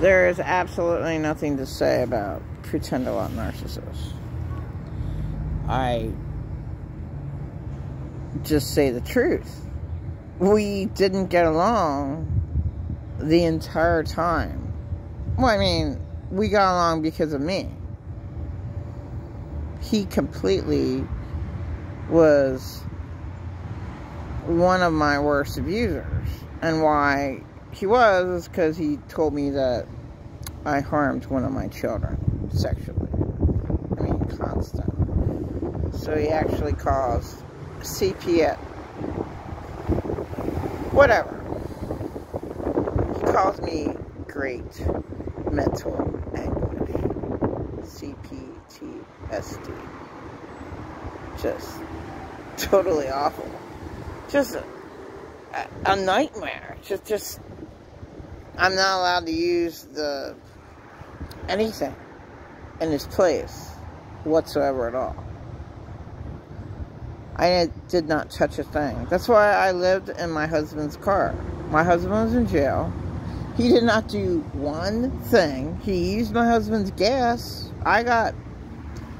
There is absolutely nothing to say about pretend a lot narcissists. I just say the truth. We didn't get along the entire time. Well, I mean, we got along because of me. He completely was one of my worst abusers. And why he was because he told me that I harmed one of my children sexually. I mean, constant. So he actually caused CPS. Whatever. He calls me great mental anguish. CPTSD. Just totally awful. Just a, a nightmare. Just, just, I'm not allowed to use the anything in his place whatsoever at all. I did not touch a thing. That's why I lived in my husband's car. My husband was in jail. He did not do one thing. He used my husband's gas. I got,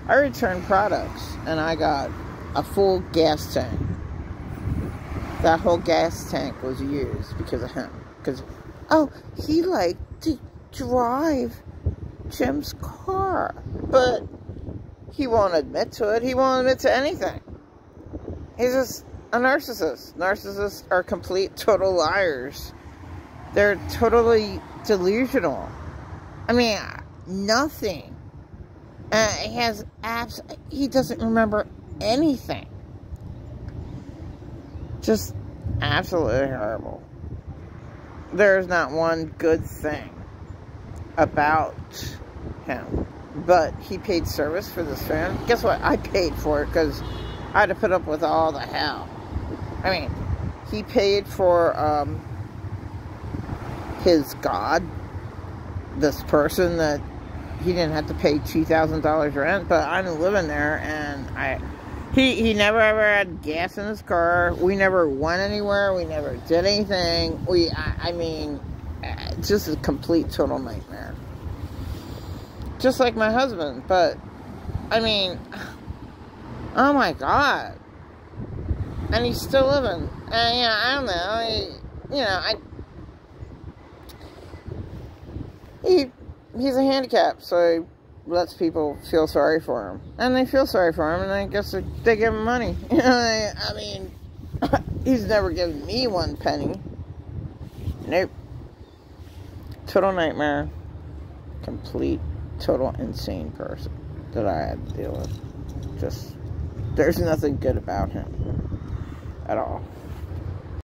I returned products and I got a full gas tank. That whole gas tank was used because of him. Because, oh, he liked to drive Jim's car. But he won't admit to it. He won't admit to anything. He's just a narcissist. Narcissists are complete, total liars. They're totally delusional. I mean, nothing. Uh, he has abs. He doesn't remember anything. Just absolutely horrible. There's not one good thing about him. But he paid service for this fan. Guess what? I paid for it because I had to put up with all the hell. I mean, he paid for um, his God, this person that he didn't have to pay $2,000 rent, but I'm living there and I he he never ever had gas in his car. We never went anywhere. We never did anything. We I, I mean, uh, just a complete total nightmare. Just like my husband, but I mean, oh my god. And he's still living. And yeah, I don't know. I, you know, I he he's a handicap, so he lets people feel sorry for him, and they feel sorry for him, and I guess they give him money. I mean, he's never given me one penny. Nope. Total nightmare. Complete, total insane person that I had to deal with. Just, there's nothing good about him at all.